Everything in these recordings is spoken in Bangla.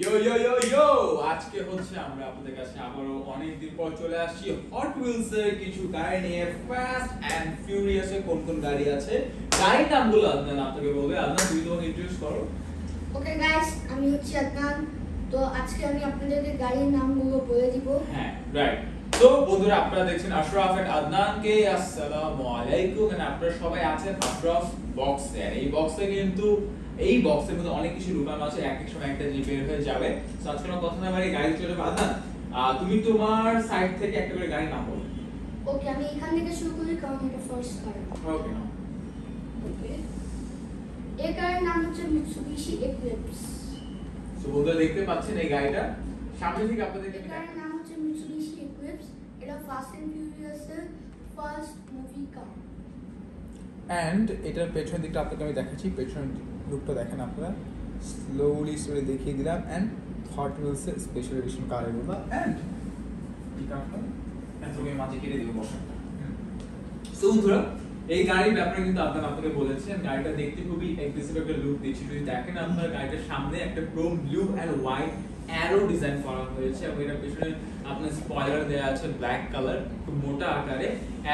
ইয়ো ইয়ো ইয়ো ইয়ো আজকে হচ্ছে আমরা আপনাদের কাছে আবারও অনেকদিন পর চলে আসছি হট হুইলস এর কিছু গাড়ি নিয়ে ফাস্ট এন্ড ফিউরিয়াস এর কোন কোন গাড়ি আছে? গাড়ির নামগুলো আদনান আপনাকে বলবে। আদনান তুমি তোমাকে ইন্ট্রোডিউস করো। ওকে গাইস আমি হচ্ছি আদনান। তো আজকে আমি আপনাদেরকে গাড়ির নামগুলো বলে দিব। হ্যাঁ রাইট তো বন্ধুরা আপনারা দেখছেন আশরাফ এন্ড আদনানকে আসসালামু আলাইকুম। এন্ড আপনারা সবাই আছেন আশরাফ বক্সে এই বক্সে কিন্তু এই বক্সের মধ্যে অনেক কিছু লুকানো আছে এক এক সময় একটা জিনিস বের হয়ে যাবে। তো আজকে আমরা কথা না বাড়ি গাড়ি চলে আহ, তুমি তোমার সাইড থেকে একটা করে গাড়ির নাম। বলো ওকে আমি এখান থেকে শুরু করি কারণ এটা ফার্স্ট কার ওকে নাও। ওকে এই গাড়ির নাম হচ্ছে মিৎসুবিশি এক্লিপস তো বন্ধুরা দেখতে পাচ্ছেন এই গাড়িটা। সামনে থেকে আপনাদেরকে এই গাড়ির নাম হচ্ছে মিৎসুবিশি এক্লিপস এটা fast and furious first movie car and এটার পেছনের দিকটা আপনাকে আমি দেখাচ্ছি। পেছনের লুকটা দেখেন আপনারা। স্লোলি স্লোলি দেখিয়ে দিলাম। অ্যান্ড থট হুইলসের স্পেশাল এডিশন কার এগুলো অ্যান্ড তোকে মাঝে কেটে দিব বসাটা। সো বন্ধুরা, এই গাড়ির ব্যাপারে কিন্তু আপনার আপনাকে বলেছেন। গাড়িটা দেখতে খুবই এগ্রেসিভ একটা লুক দিচ্ছে। যদি দেখেন আপনার, গাড়িটার সামনে একটা chrome blue and white arrow design করা হয়েছে। এবং এটা পেছনে আপনার স্পয়লার দেওয়া আছে ব্ল্যাক কালার খুব মোটা আকারে।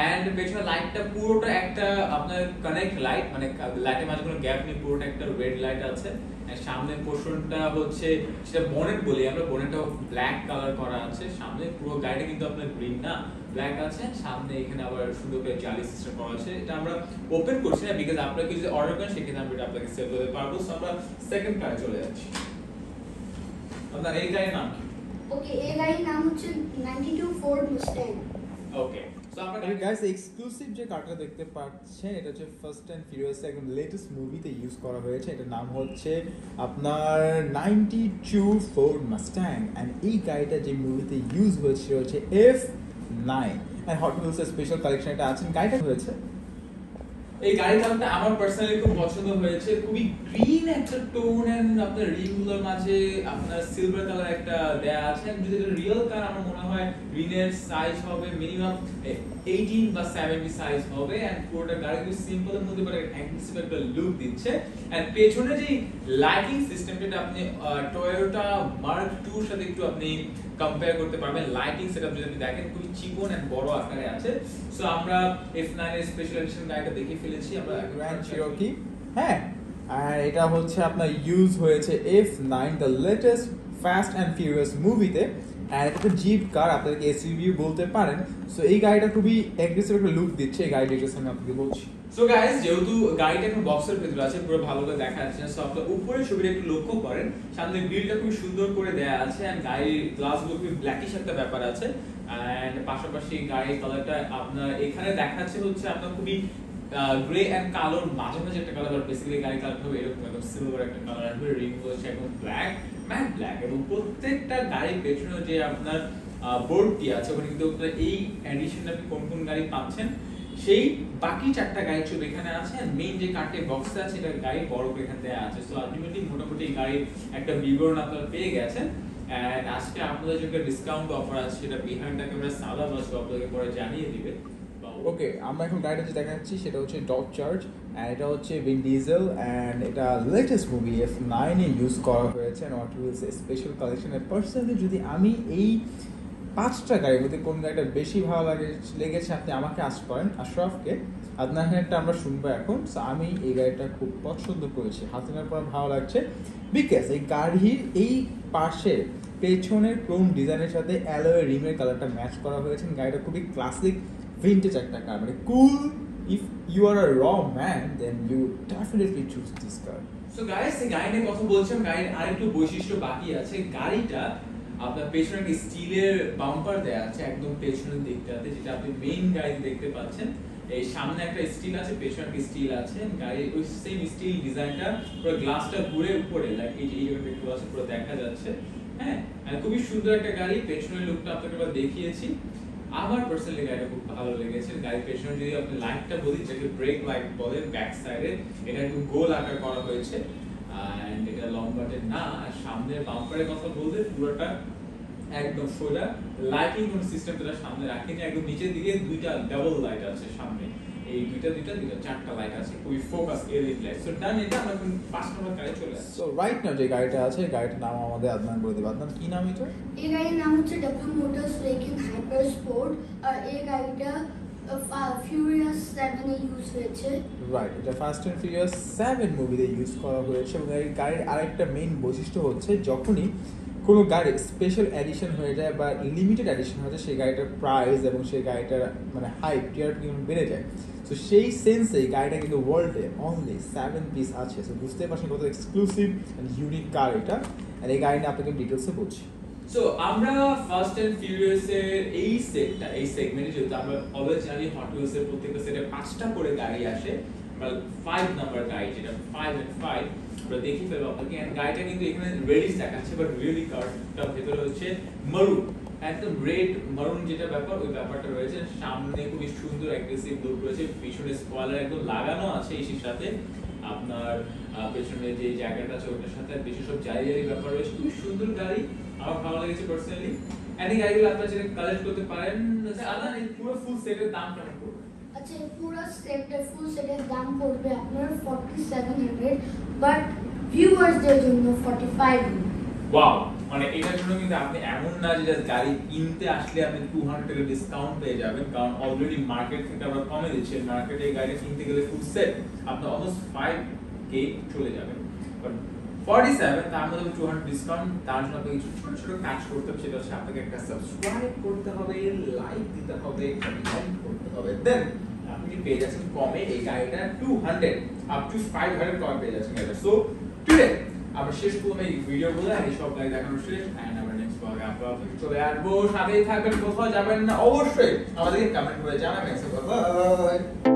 এন্ড পেছনে লাইটটা পুরোটা একটা আপনার কানেক্ট লাইট মানে লাইটের মাঝে কোনো গ্যাপ নেই, পুরোটা একটা রেড লাইট আছে। আর সামনের পোর্শনটা হচ্ছে, সেটা বনেট বলি আমরা বনেটটা ব্ল্যাক কালার করা আছে। সামনে পুরো গাড়িটা কিন্তু আপনার গ্রিন না ব্ল্যাক আছে। সামনে এখানে আবার সুন্দর করে জালি সিস্টেম করা আছে। এটা আমরা ওপেন করছি না বিকজ আপনারা কিছু অর্ডার করেন, সেক্ষেত্রে আমরা এটা আপনাকে সেল করতে পারব। সো আমরা সেকেন্ড কারে চলে যাচ্ছি। আপনার এই গাড়ির নাম কি? ওকে এই গাড়ির নাম হচ্ছে 92 ফোর্ড মুস্ট্যাং ওকে সো আমরা তবে গাইস এক্সক্লুসিভ যে কারটা দেখতে পাচ্ছেন এটা হচ্ছে ফার্স্ট অ্যান্ড ফিউরিয়াস একদম লেটেস্ট মুভিতে ইউজ করা হয়েছে। এটার নাম হচ্ছে আপনার মাস্ট্যাং এই গাড়িটা যে মুভিতে ইউজ হয়েছে হচ্ছে এফ নাইন অ্যান্ড হট হুইলসের স্পেশাল কালেকশন এটা আছেন গাড়িটা হয়েছে এই গাড়ির নামটা আমার পার্সোনালি খুব পছন্দ হয়েছে। খুবই গ্রিন একটা টোন এন্ড আপনার রিংগুলোর মাঝে আপনার সিলভার কালার একটা দেয়া আছে। যদি এটা রিয়েল কার আমার মনে হয় রিনের সাইজ হবে মিনিমাম 18 বা 70 সাইজ হবে। এন্ড পুরোটা গাড়ি খুব সিম্পলের মধ্যে বাট অ্যাগ্রেসিভ একটা লুক দিচ্ছে। এন্ড পেছনে যে লাইটিং সিস্টেমটা আপনি টয়োটা মার্ক 2 এর সাথে একটু আপনি কম্পেয়ার করতে পারবেন। লাইটিং সেটআপ যদি আপনি দেখেন, খুবই চিকন এন্ড বড় আকারে আছে। সো আমরা F9 এর স্পেশাল এডিশন গাড়িটা দেখে ফেলেছি আমরা গ্র্যান্ড চিরোকি হ্যাঁ আর এটা হচ্ছে আপনার ইউজ হয়েছে F nine the latest fast and furious মুভিতে আর এটা তো জিপ কার আপনাদেরকে এসইউভি বলতে পারেন। সো এই গাড়িটা খুবই অ্যাগ্রেসিভ একটা লুক দিচ্ছে এই গাড়ির ডিটেলস আমি আপনাকে বলছি। সো গাইস যেহেতু গাড়িটা এখন বক্সের ভেতরে আছে পুরো ভালো করে দেখা যাচ্ছে সো আপনারা উপরের ছবিটা একটু লক্ষ্য করেন। সামনে গ্রিলটা খুব সুন্দর করে দেয়া আছে এন্ড গাড়ির গ্লাসগুলো খুব ব্ল্যাকিশ একটা ব্যাপার আছে। এন্ড পাশাপাশি গাড়ির কালারটা আপনার এখানে দেখাচ্ছে হচ্ছে আপনার খুবই গ্রে এন্ড কালোর মাঝে মাঝে একটা কালার বেসিক্যালি গাড়ি কালার হবে এরকম, একদম সিলভার একটা কালার আসবে রিং হচ্ছে একদম ব্ল্যাক ম্যাট ব্ল্যাক এবং প্রত্যেকটা গাড়ির পেছনে যে আপনার বোর্ডটি আছে, ওখানে কিন্তু এই এডিশনে আপনি কোন কোন গাড়ি পাচ্ছেন, সেই বাকি চারটা গাড়ির ছবি এখানে আছে মেইন যে কার্টে বক্সে আছে এটা গাড়ি বড় করে এখানে দেওয়া আছে। সো আলটিমেটলি মোটামুটি এই গাড়ির একটা বিবরণ আপনারা পেয়ে গেছেন। এন্ড আজকে আপনাদের যে ডিসকাউন্ট অফার আছে, সেটা বিহাইন্ড দ্য ক্যামেরা সাদা বাস আপনাদের পরে জানিয়ে দিবে। ওকে আমরা এখন গাড়িটা যে দেখাচ্ছি সেটা হচ্ছে ডগ চার্জ অ্যান্ড এটা হচ্ছে ভিন ডিজেল অ্যান্ড এটা লেটেস্ট মুভি এফ নাইনে ইউজ করা হয়েছে নট ইউজ স্পেশাল কালেকশনের পার্সোনালি যদি আমি এই পাঁচটা গাড়ির মধ্যে কোন গাড়িটা বেশি ভালো লাগে লেগেছে আপনি আমাকে আস করেন আশরাফকে আপনার হ্যান্ডটা আমরা শুনব এখন So, আমি এই গাড়িটা খুব পছন্দ করেছি হাতে নেওয়ার পর ভালো লাগছে বিকজ এই গাড়ির এই পাশে পেছনের ক্রোম ডিজাইনের সাথে অ্যালোয় রিমের কালারটা ম্যাচ করা হয়েছে গাড়িটা খুবই ক্লাসিক ভিন্টেজ একটা কার মানে কুল ইফ ইউ আর আ র man then you definitely choose this car so guys এই গাড়ি নিয়ে কথা বলছিলাম, গাড়ির আরেকটু বৈশিষ্ট্য বাকি আছে। গাড়িটা আপনার পেছনে একটা স্টিলের বাম্পার দেয়া আছে, একদম পেছনের দিকটাতে, যেটা আপনি মেইন গাড়িতে দেখতে পাচ্ছেন। এই সামনে একটা স্টিল আছে, পেছনে একটা স্টিল আছে। গাড়ির ওই সেম স্টিল ডিজাইনটা পুরো গ্লাসটা ঘুরে উপরে লাইক এই যে, এই জায়গাটা একটু আছে, পুরো দেখা যাচ্ছে। হ্যাঁ? আর খুবই সুন্দর একটা গাড়ি, পেছনের লুকটা আপনাকে দেখিয়েছি। আমার পার্সোনালি গাড়িটা খুব ভালো লেগেছে। গাড়ির পেছনে যদি আপনি লাইটটা বলি যেটাকে ব্রেক লাইট বলে ব্যাক সাইডে এটা একটু গোল আকার করা হয়েছে। এন্ড এটা লম্বাটে না আর সামনের বাম্পারের কথা বলতে পুরোটা একদম সোজা। লাইটিং কোন সিস্টেম তারা সামনে রাখেনি একদম নিচের দিকে দুইটা ডাবল লাইট আছে সামনে। এই দুইটা দুইটা দুইটা চারটা লাইট আছে খুবই focus LED light so done এটা আমরা এখন পাঁচ নম্বর গাড়ি চলে আসছি। সো রাইট নাও যে গাড়িটা আছে গাড়িটার নাম আমাদের আদনান বলে দেবে আদনান কি নাম এটা এই গাড়ির নাম হচ্ছে ডাব্লিউ মোটরস রেকিং স্পোর্ট আর এই গাড়িটা রাইট এটা ফাস্ট অ্যান্ড ফিউরিয়াস সেভেন মুভিতে ইউজ করা হয়েছে এবং এই গাড়ির আরেকটা মেইন বৈশিষ্ট্য হচ্ছে যখনই কোনো গাড়ি স্পেশাল এডিশন হয়ে যায় বা লিমিটেড এডিশন হয়ে যায়, সেই গাড়িটার প্রাইস এবং সেই গাড়িটার মানে হাইট টিয়ার বেড়ে যায়। তো সেই সেন্সে গাড়িটা কিন্তু ওয়ার্ল্ডে অনলি সেভেন পিস আছে। সো বুঝতে পারছেন কত এক্সক্লুসিভ অ্যান্ড ইউনিক কার এটা। আর এই গাড়ি নিয়ে আপনাকে ডিটেলসে বলছি। সো আমরা ফার্স্ট এন্ড ফিউরিয়াস এর এই সেটটা এই সেগমেন্টে যেহেতু আমরা অলওয়েজ জানি হট হুইলস এর প্রত্যেকটা সেটে পাঁচটা করে গাড়ি আসে, আমরা ফাইভ নাম্বার গাড়ি, যেটা ফাইভ এন্ড ফাইভ আমরা দেখি ফেলব আপনাকে। And গাড়িটা কিন্তু এখানে রেডি দেখাচ্ছে বাট রিয়েলি কারটা ভেতরে হচ্ছে মারুন একদম রেড মারুন যেটা ব্যাপার, ওই ব্যাপারটা রয়েছে। সামনে খুবই সুন্দর অ্যাগ্রেসিভ লুক রয়েছে। পিছনে স্পয়লার একদম লাগানো আছে এসির সাথে। আপনার পেছনে যে জায়গাটা আছে ওটার সাথে বেশি সব জারি জারি ব্যাপার রয়েছে। খুবই সুন্দর গাড়ি আমার ভালো লেগেছে পার্সোনালি এন্ড এই গাড়িগুলো আপনারা যদি কালেক্ট করতে পারেন। আলাদা এই পুরো ফুল সেটের দাম কেমন পড়বে? আচ্ছা এই পুরো সেটের ফুল সেটের দাম পড়বে আপনার ফর্টি সেভেন হান্ড্রেড বাট ভিউয়ার্সদের জন্য ফর্টি ফাইভ ওয়াও মানে এটার জন্য কিন্তু আপনি এমন না যে গাড়ি কিনতে আসলে আপনি টু হান্ড্রেড টাকা ডিসকাউন্ট পেয়ে যাবেন, কারণ অলরেডি মার্কেট থেকে আমরা কমে দিচ্ছি। মার্কেটে গাড়ি কিনতে গেলে ফুল সেট আপনার অলমোস্ট ফাইভ কে চলে যাবে। বাট ফর্টি সেভেন তার মধ্যে টু হান্ড্রেড ডিসকাউন্ট তার জন্য আপনাকে কিছু ছোট ছোট কাজ করতে হবে, সেটা হচ্ছে আপনাকে একটা সাবস্ক্রাইব করতে হবে লাইক দিতে হবে কমেন্ট করতে হবে। দেন আপনি পেয়ে যাচ্ছেন কমে এই গাড়িটা two hundred up to five hundred কমে পেয়ে যাচ্ছেন। সো টুডে আমরা শেষ পর্যন্ত এই ভিডিও গুলো আর এই সব লাইক দেখানো শেষ এন্ড আমরা নেক্সট ব্লগে আপলোড চলে আসব। সাথেই থাকবেন, কোথাও যাবেন না, অবশ্যই আমাদেরকে কমেন্ট করে জানাবেন। বাই